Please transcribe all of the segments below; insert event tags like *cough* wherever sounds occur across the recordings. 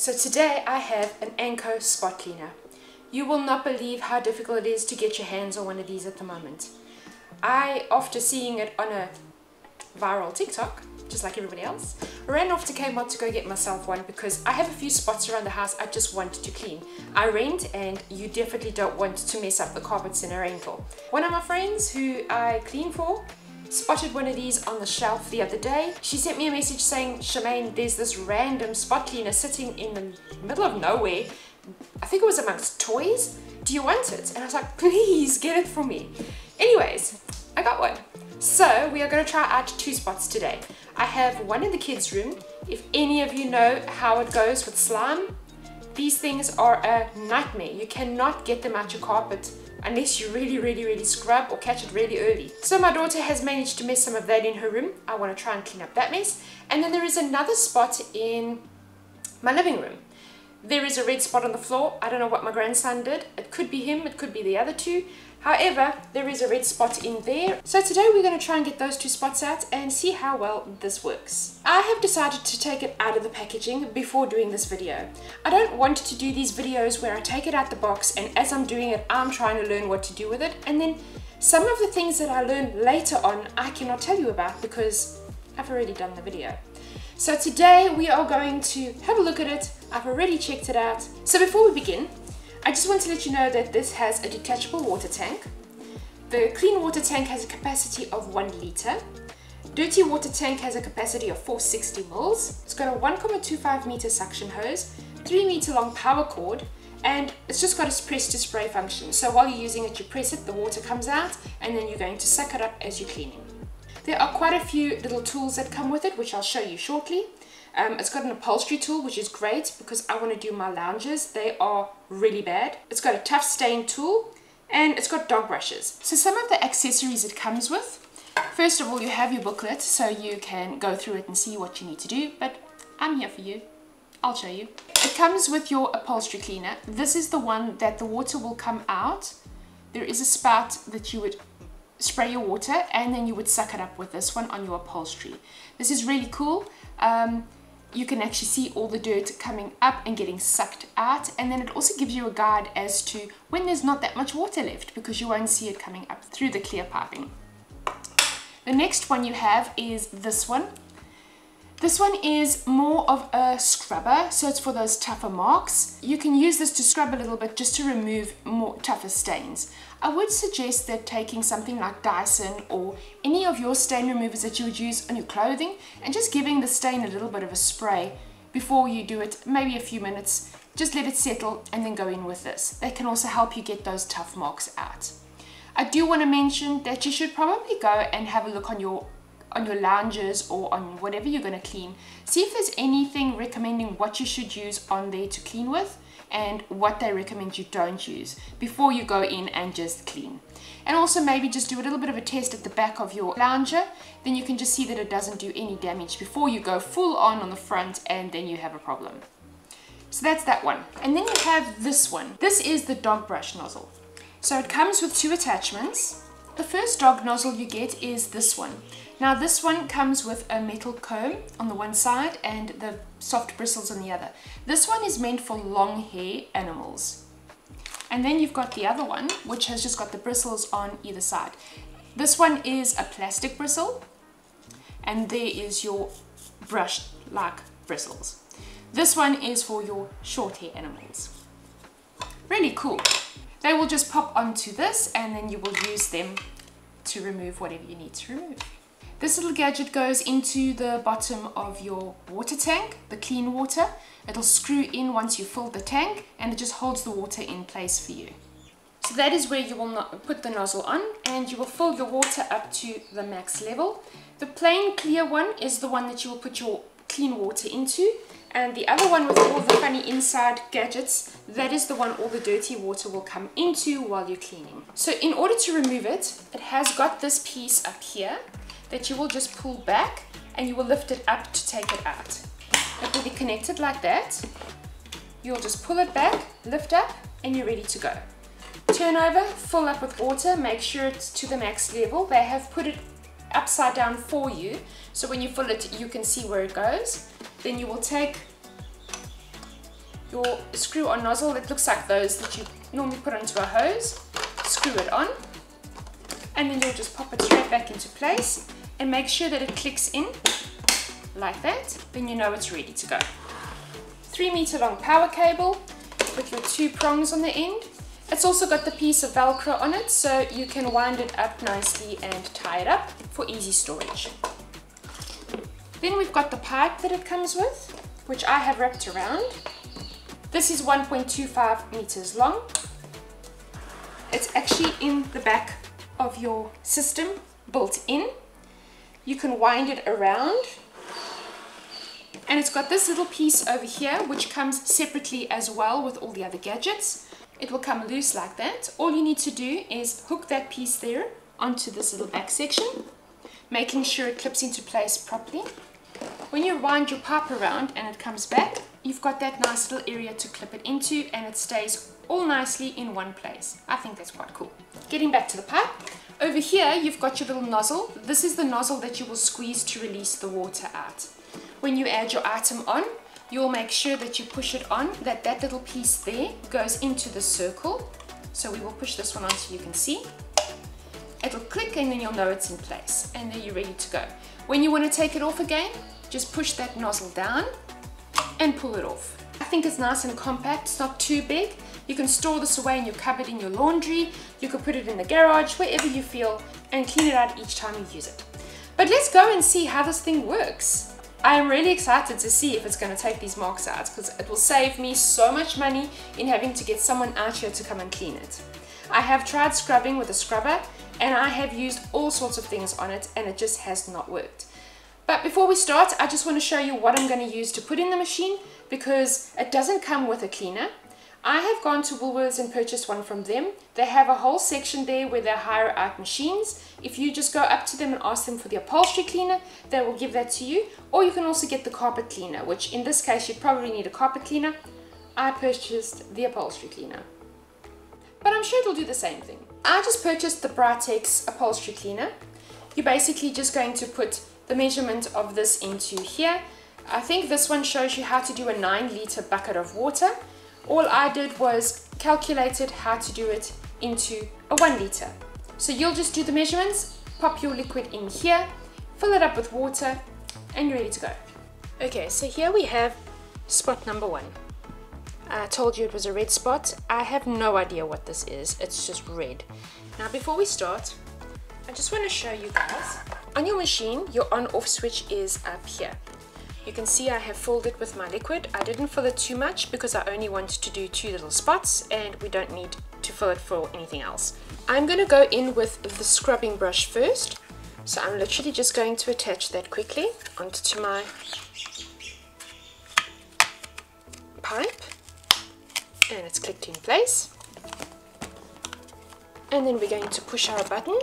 So today I have an Anko spot cleaner. You will not believe how difficult it is to get your hands on one of these at the moment. I, after seeing it on a viral TikTok, just like everybody else, ran off to Kmart to go get myself one because I have a few spots around the house I just want to clean. I rent and you definitely don't want to mess up the carpets in a rental. One of my friends who I clean for spotted one of these on the shelf the other day. She sent me a message saying, Shemaine, there's this random spot cleaner sitting in the middle of nowhere. I think it was amongst toys. Do you want it? And I was like, please get it for me. Anyways, I got one. So we are going to try out two spots today. I have one in the kids room. If any of you know how it goes with slime, these things are a nightmare. You cannot get them out your carpet unless you really, really, really scrub or catch it really early. So my daughter has managed to mess some of that in her room. I want to try and clean up that mess. And then there is another spot in my living room. There is a red spot on the floor. I don't know what my grandson did. It could be him, it could be the other two. However, there is a red spot in there. So today we're going to try and get those two spots out and see how well this works. I have decided to take it out of the packaging before doing this video. I don't want to do these videos where I take it out the box and as I'm doing it, I'm trying to learn what to do with it. And then some of the things that I learned later on, I cannot tell you about because I've already done the video. So today we are going to have a look at it. I've already checked it out. So before we begin, I just want to let you know that this has a detachable water tank. The clean water tank has a capacity of 1 litre. Dirty water tank has a capacity of 460 mils. It's got a 1.25 meter suction hose, 3 meter long power cord, and it's just got a press to spray function. So while you're using it, you press it, the water comes out, and then you're going to suck it up as you're cleaning. There are quite a few little tools that come with it, which I'll show you shortly. Um, it's got an upholstery tool, which is great because I want to do my lounges. They are really bad. It's got a tough stain tool and it's got dog brushes. So some of the accessories it comes with. First of all, you have your booklet so you can go through it and see what you need to do, but I'm here for you. I'll show you. It comes with your upholstery cleaner. This is the one that the water will come out. There is a spout that you would spray your water and then you would suck it up with this one on your upholstery. This is really cool. Um, you can actually see all the dirt coming up and getting sucked out and then it also gives you a guide as to when there's not that much water left because you won't see it coming up through the clear piping. The next one you have is this one. This one is more of a scrubber, so it's for those tougher marks. You can use this to scrub a little bit just to remove more tougher stains. I would suggest that taking something like Dyson or any of your stain removers that you would use on your clothing and just giving the stain a little bit of a spray before you do it, maybe a few minutes, just let it settle and then go in with this. They can also help you get those tough marks out. I do want to mention that you should probably go and have a look on your on your lounges or on whatever you're going to clean. See if there's anything recommending what you should use on there to clean with and what they recommend you don't use before you go in and just clean. And also maybe just do a little bit of a test at the back of your lounger, then you can just see that it doesn't do any damage before you go full on on the front and then you have a problem. So that's that one. And then you have this one. This is the dog brush nozzle. So it comes with two attachments. The first dog nozzle you get is this one. Now this one comes with a metal comb on the one side and the soft bristles on the other. This one is meant for long hair animals. And then you've got the other one, which has just got the bristles on either side. This one is a plastic bristle, and there is your brush-like bristles. This one is for your short hair animals. Really cool. They will just pop onto this, and then you will use them to remove whatever you need to remove. This little gadget goes into the bottom of your water tank, the clean water. It'll screw in once you fill the tank and it just holds the water in place for you. So that is where you will put the nozzle on and you will fill your water up to the max level. The plain clear one is the one that you will put your clean water into and the other one with all the funny inside gadgets, that is the one all the dirty water will come into while you're cleaning. So in order to remove it, it has got this piece up here that you will just pull back and you will lift it up to take it out. It will be connected like that. You'll just pull it back, lift up, and you're ready to go. Turn over, fill up with water, make sure it's to the max level. They have put it upside down for you, so when you fill it, you can see where it goes. Then you will take your screw on nozzle that looks like those that you normally put onto a hose. Screw it on and then you'll just pop it straight back into place and make sure that it clicks in like that. Then you know it's ready to go. Three meter long power cable with your two prongs on the end. It's also got the piece of Velcro on it so you can wind it up nicely and tie it up for easy storage. Then we've got the pipe that it comes with, which I have wrapped around. This is 1.25 meters long. It's actually in the back of your system built in. You can wind it around and it's got this little piece over here which comes separately as well with all the other gadgets. It will come loose like that. All you need to do is hook that piece there onto this little back section, making sure it clips into place properly. When you wind your pipe around and it comes back, you've got that nice little area to clip it into and it stays all nicely in one place. I think that's quite cool. Getting back to the pipe, over here you've got your little nozzle. This is the nozzle that you will squeeze to release the water out. When you add your item on, you'll make sure that you push it on, that that little piece there goes into the circle. So we will push this one on so you can see. It'll click and then you'll know it's in place and then you're ready to go. When you want to take it off again, just push that nozzle down and pull it off. I think it's nice and compact, it's not too big. You can store this away in your cupboard in your laundry, you could put it in the garage, wherever you feel, and clean it out each time you use it. But let's go and see how this thing works. I am really excited to see if it's going to take these marks out because it will save me so much money in having to get someone out here to come and clean it. I have tried scrubbing with a scrubber and I have used all sorts of things on it and it just has not worked. But before we start, I just want to show you what I'm going to use to put in the machine because it doesn't come with a cleaner. I have gone to Woolworths and purchased one from them. They have a whole section there where they hire out machines. If you just go up to them and ask them for the upholstery cleaner, they will give that to you. Or you can also get the carpet cleaner, which in this case you probably need a carpet cleaner. I purchased the upholstery cleaner. But I'm sure it'll do the same thing. I just purchased the Britex upholstery cleaner. You're basically just going to put the measurement of this into here. I think this one shows you how to do a 9 litre bucket of water all I did was calculated how to do it into a one liter. So you'll just do the measurements, pop your liquid in here, fill it up with water, and you're ready to go. Okay, so here we have spot number one. I told you it was a red spot. I have no idea what this is. It's just red. Now before we start, I just want to show you guys. On your machine, your on-off switch is up here. You can see I have filled it with my liquid. I didn't fill it too much because I only wanted to do two little spots and we don't need to fill it for anything else. I'm going to go in with the scrubbing brush first. So I'm literally just going to attach that quickly onto my pipe and it's clicked in place. And then we're going to push our button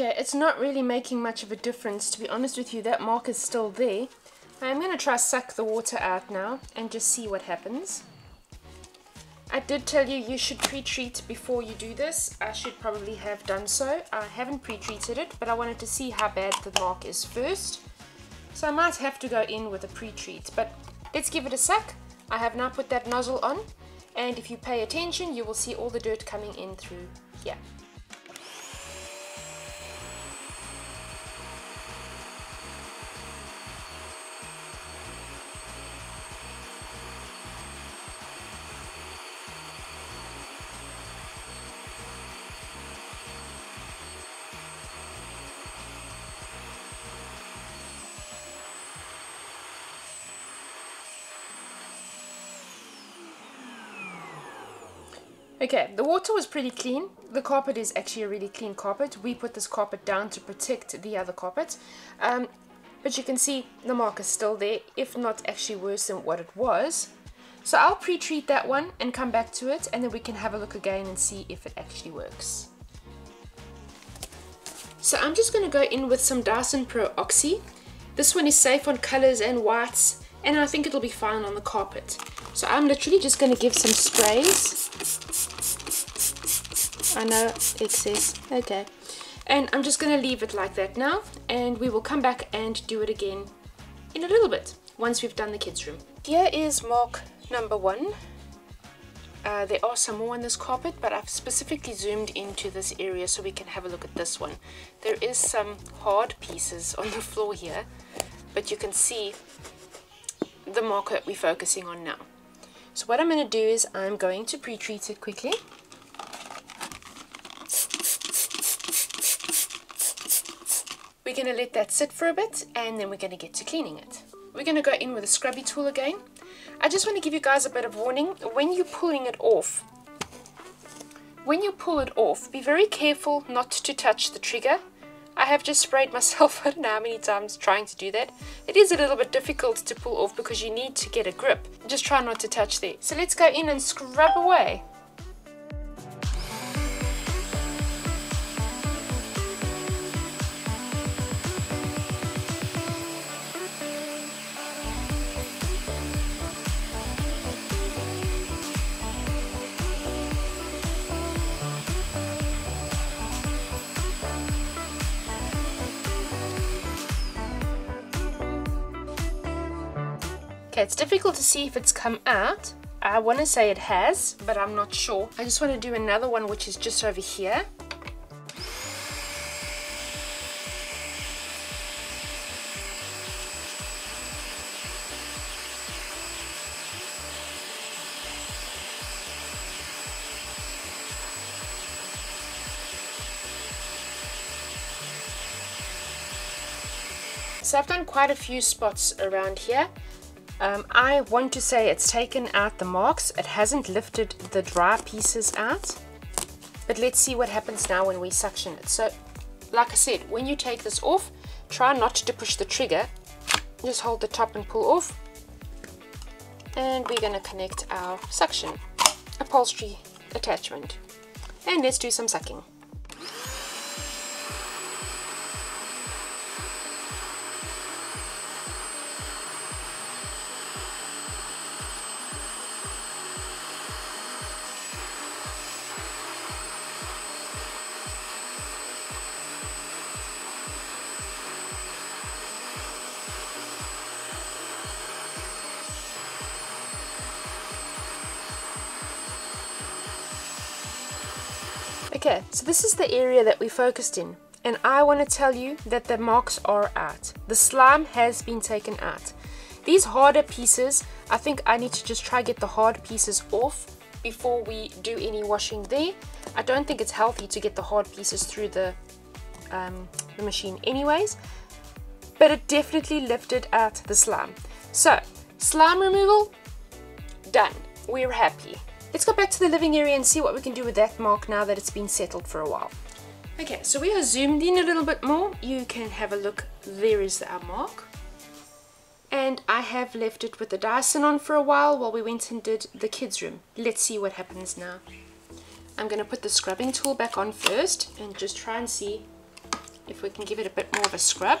Okay, it's not really making much of a difference to be honest with you. That mark is still there. I'm going to try suck the water out now and just see what happens. I did tell you you should pre-treat before you do this. I should probably have done so. I haven't pre-treated it, but I wanted to see how bad the mark is first. So I might have to go in with a pre-treat, but let's give it a suck. I have now put that nozzle on, and if you pay attention, you will see all the dirt coming in through here. Okay, the water was pretty clean. The carpet is actually a really clean carpet. We put this carpet down to protect the other carpet. Um, but you can see the mark is still there, if not actually worse than what it was. So I'll pre-treat that one and come back to it and then we can have a look again and see if it actually works. So I'm just going to go in with some Dyson Pro Oxy. This one is safe on colors and whites and I think it'll be fine on the carpet. So I'm literally just going to give some sprays. I know excess, okay. And I'm just going to leave it like that now and we will come back and do it again in a little bit once we've done the kids room. Here is mark number one. Uh, there are some more on this carpet, but I've specifically zoomed into this area so we can have a look at this one. There is some hard pieces on the floor here, but you can see the marker we're focusing on now. So what I'm going to do is I'm going to pre-treat it quickly. We're going to let that sit for a bit and then we're going to get to cleaning it. We're going to go in with a scrubby tool again I just want to give you guys a bit of warning. When you're pulling it off, when you pull it off, be very careful not to touch the trigger. I have just sprayed *laughs* myself, I don't know how many times trying to do that. It is a little bit difficult to pull off because you need to get a grip. Just try not to touch there. So let's go in and scrub away. Okay, it's difficult to see if it's come out. I want to say it has, but I'm not sure. I just want to do another one which is just over here. So I've done quite a few spots around here um, I want to say it's taken out the marks. It hasn't lifted the dry pieces out. But let's see what happens now when we suction it. So, like I said, when you take this off, try not to push the trigger. Just hold the top and pull off. And we're going to connect our suction upholstery attachment. And let's do some sucking. Okay, so this is the area that we focused in. And I want to tell you that the marks are out. The slime has been taken out. These harder pieces, I think I need to just try get the hard pieces off before we do any washing there. I don't think it's healthy to get the hard pieces through the, um, the machine anyways. But it definitely lifted out the slime. So, slime removal, done. We're happy. Let's go back to the living area and see what we can do with that mark now that it's been settled for a while. Okay, so we are zoomed in a little bit more. You can have a look. There is our mark. And I have left it with the Dyson on for a while while we went and did the kids room. Let's see what happens now. I'm going to put the scrubbing tool back on first and just try and see if we can give it a bit more of a scrub.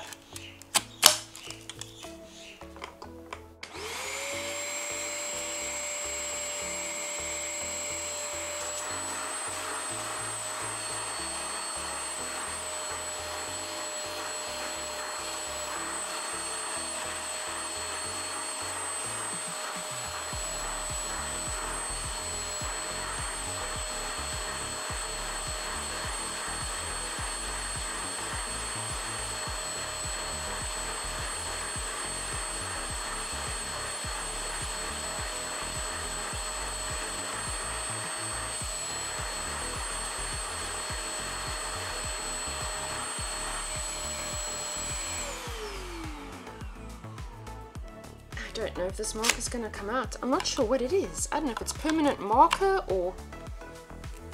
Know if this mark is going to come out. I'm not sure what it is. I don't know if it's permanent marker or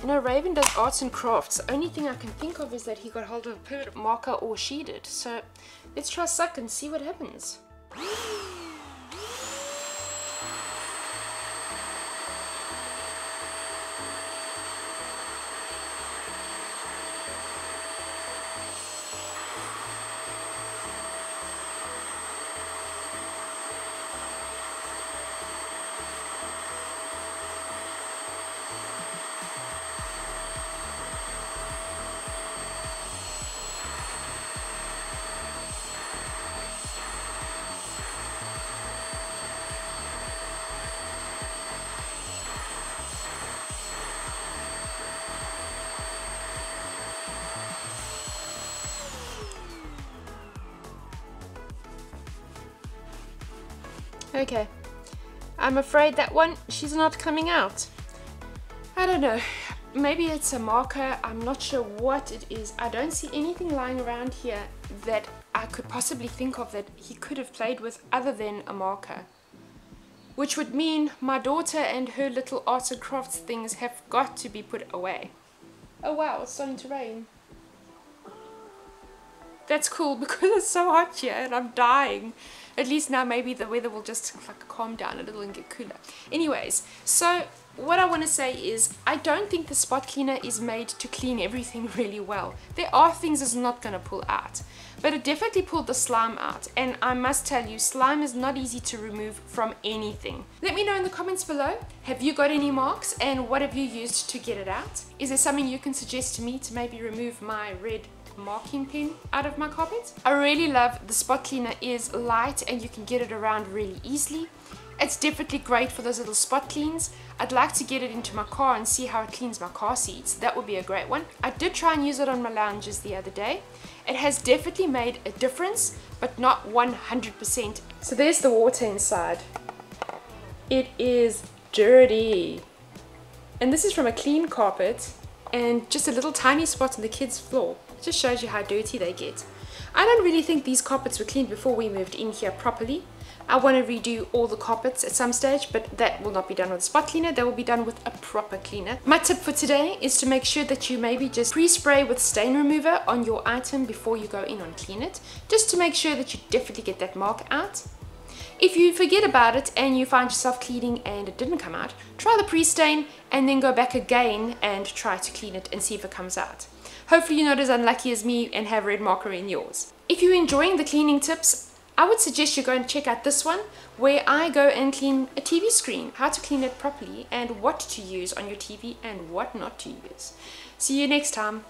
You know, Raven does arts and crafts. The only thing I can think of is that he got hold of a permanent marker or she did. So let's try suck and see what happens. Okay. I'm afraid that one, she's not coming out. I don't know. Maybe it's a marker. I'm not sure what it is. I don't see anything lying around here that I could possibly think of that he could have played with other than a marker. Which would mean my daughter and her little arts and crafts things have got to be put away. Oh wow, it's starting to rain. That's cool *laughs* because it's so hot here and I'm dying. At least now maybe the weather will just like calm down a little and get cooler. Anyways, so what I want to say is I don't think the spot cleaner is made to clean everything *laughs* really well. There are things it's not going to pull out. But it definitely pulled the slime out and I must tell you slime is not easy to remove from anything. Let me know in the comments below, have you got any marks and what have you used to get it out? Is there something you can suggest to me to maybe remove my red marking pen out of my carpet. I really love the spot cleaner is light and you can get it around really easily. It's definitely great for those little spot cleans. I'd like to get it into my car and see how it cleans my car seats. That would be a great one. I did try and use it on my lounges the other day. It has definitely made a difference, but not 100%. So there's the water inside. It is dirty. And this is from a clean carpet and just a little tiny spot on the kids' floor. Just shows you how dirty they get. I don't really think these carpets were cleaned before we moved in here properly. I want to redo all the carpets at some stage, but that will not be done with a spot cleaner. That will be done with a proper cleaner. My tip for today is to make sure that you maybe just pre-spray with stain remover on your item before you go in and clean it, just to make sure that you definitely get that mark out. If you forget about it and you find yourself cleaning and it didn't come out, try the pre-stain and then go back again and try to clean it and see if it comes out. Hopefully you're not as unlucky as me and have red marker in yours. If you're enjoying the cleaning tips, I would suggest you go and check out this one where I go and clean a TV screen, how to clean it properly and what to use on your TV and what not to use. See you next time.